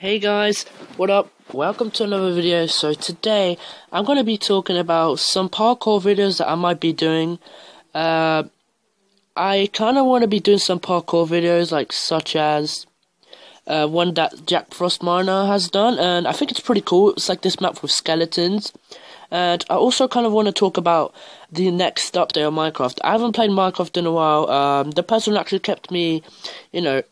Hey guys, what up? Welcome to another video. So today I'm going to be talking about some parkour videos that I might be doing. Uh, I kind of want to be doing some parkour videos like such as uh, one that Jack Frost Miner has done and I think it's pretty cool. It's like this map with skeletons. And I also kind of want to talk about the next update on Minecraft. I haven't played Minecraft in a while. Um, the person actually kept me, you know,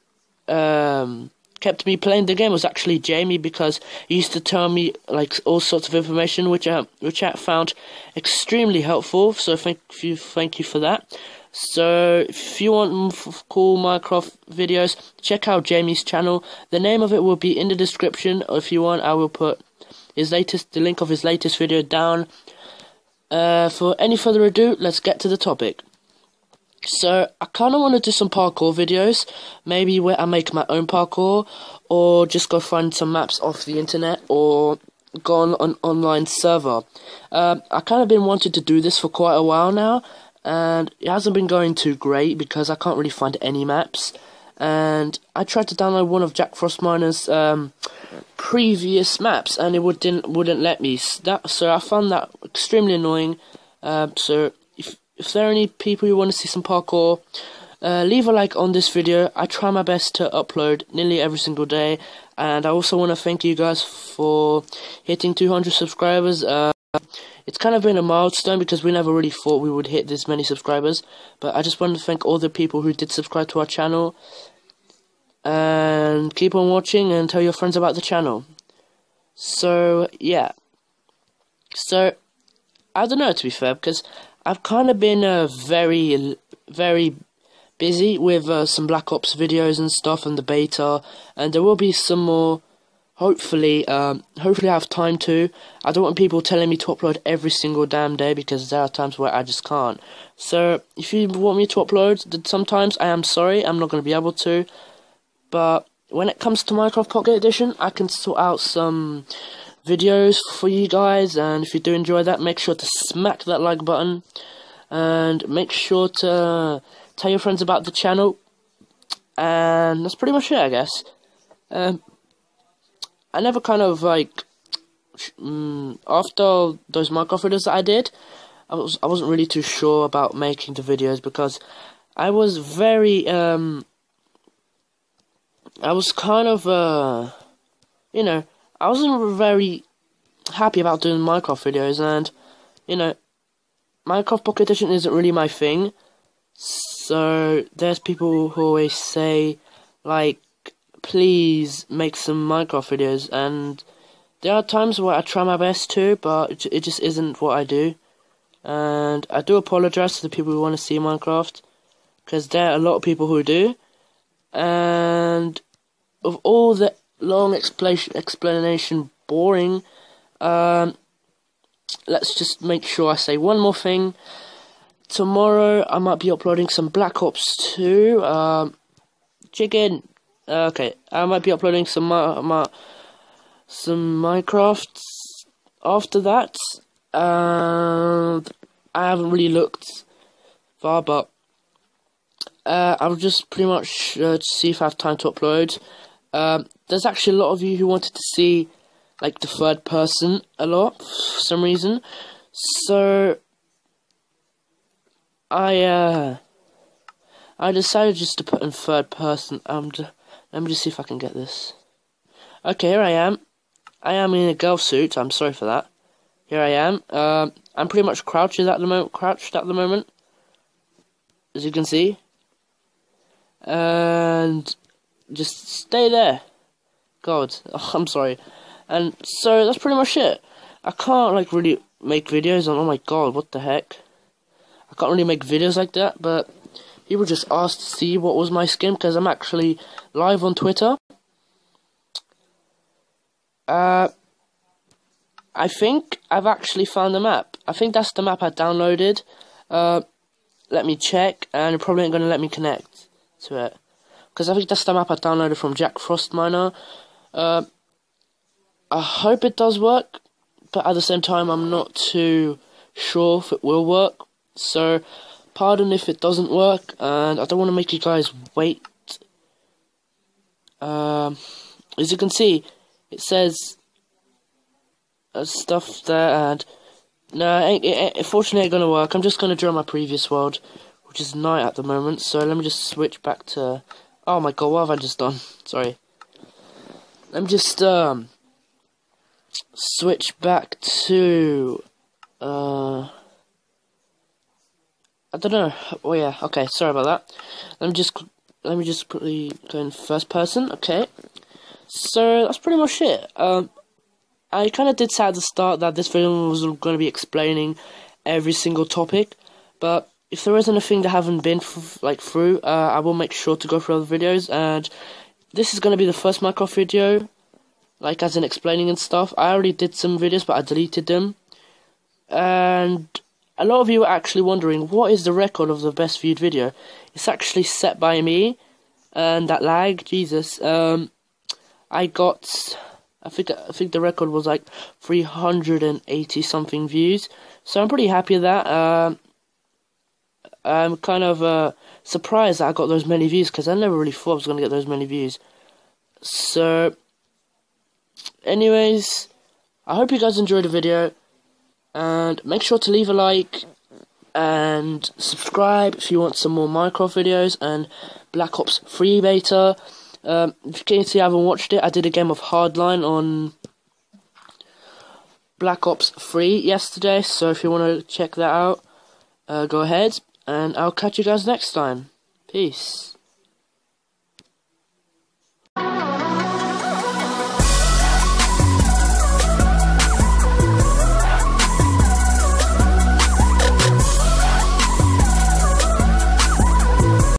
um, kept me playing the game was actually Jamie because he used to tell me like all sorts of information which I which I found extremely helpful. So thank you thank you for that. So if you want cool Minecraft videos, check out Jamie's channel. The name of it will be in the description. If you want, I will put his latest the link of his latest video down. Uh, for any further ado, let's get to the topic. So I kind of want to do some parkour videos, maybe where I make my own parkour, or just go find some maps off the internet, or go on an online server. Uh, I kind of been wanting to do this for quite a while now, and it hasn't been going too great because I can't really find any maps. And I tried to download one of Jack Frost Miner's um, previous maps, and it wouldn't wouldn't let me. That, so I found that extremely annoying. Uh, so if there are any people who want to see some parkour, uh, leave a like on this video. I try my best to upload nearly every single day, and I also want to thank you guys for hitting 200 subscribers. Uh, it's kind of been a milestone because we never really thought we would hit this many subscribers, but I just want to thank all the people who did subscribe to our channel. And keep on watching and tell your friends about the channel. So, yeah. So, I don't know to be fair, because I've kind of been uh, very, very busy with uh, some Black Ops videos and stuff and the beta, and there will be some more. Hopefully, um, hopefully I have time to. I don't want people telling me to upload every single damn day because there are times where I just can't. So if you want me to upload, sometimes I am sorry, I'm not going to be able to. But when it comes to Minecraft Pocket Edition, I can sort out some videos for you guys and if you do enjoy that make sure to smack that like button and make sure to tell your friends about the channel and that's pretty much it I guess. Um, I never kind of like um, after those Minecraft videos that I did I was I wasn't really too sure about making the videos because I was very um I was kind of uh you know I wasn't very happy about doing Minecraft videos, and you know, Minecraft Pocket Edition isn't really my thing. So there's people who always say, like, please make some Minecraft videos, and there are times where I try my best to, but it just isn't what I do. And I do apologize to the people who want to see Minecraft, because there are a lot of people who do. And of all the long explanation, explanation boring. Um, let's just make sure I say one more thing. Tomorrow I might be uploading some Black Ops 2. Um, chicken. Okay, I might be uploading some my, some Minecraft after that. Uh, I haven't really looked far, but uh, I'll just pretty much uh, see if I have time to upload. Um, there's actually a lot of you who wanted to see like the third person a lot for some reason. So I uh I decided just to put in third person. Um, let me just see if I can get this. Okay, here I am. I am in a girl suit. I'm sorry for that. Here I am. Um, I'm pretty much crouched at the moment. Crouched at the moment, as you can see. And just stay there. God, oh, I'm sorry. And so that's pretty much it. I can't like really make videos on. Oh my God, what the heck? I can't really make videos like that. But people just asked to see what was my skin because I'm actually live on Twitter. Uh, I think I've actually found the map. I think that's the map I downloaded. Uh, let me check, and it probably ain't gonna let me connect to it because I think that's the map I downloaded from Jack Frost Miner. Uh, I hope it does work, but at the same time, I'm not too sure if it will work. So, pardon if it doesn't work, and I don't want to make you guys wait. Um, as you can see, it says uh, stuff there, and no, it, it, it, fortunately gonna work. I'm just gonna draw my previous world, which is night at the moment. So let me just switch back to. Oh my god, what have I just done? Sorry. Let me just um switch back to uh. I don't know. Oh yeah. Okay. Sorry about that. Let me just let me just quickly go in first person. Okay. So that's pretty much it. Um, I kind of did say at the start that this video was going to be explaining every single topic, but if there is anything that haven't been like through, uh, I will make sure to go through other videos. And this is going to be the first Minecraft video, like as in explaining and stuff. I already did some videos, but I deleted them. And a lot of you are actually wondering what is the record of the best viewed video. It's actually set by me, and that lag, Jesus. Um, I got, I think, I think the record was like 380 something views. So I'm pretty happy with that. Um, I'm kind of uh, surprised that I got those many views because I never really thought I was going to get those many views. So, anyways, I hope you guys enjoyed the video. And make sure to leave a like and subscribe if you want some more Minecraft videos and Black Ops 3 beta. Um, if you can't see, I haven't watched it. I did a game of Hardline on Black Ops 3 yesterday, so if you want to check that out, uh, go ahead, and I'll catch you guys next time. Peace.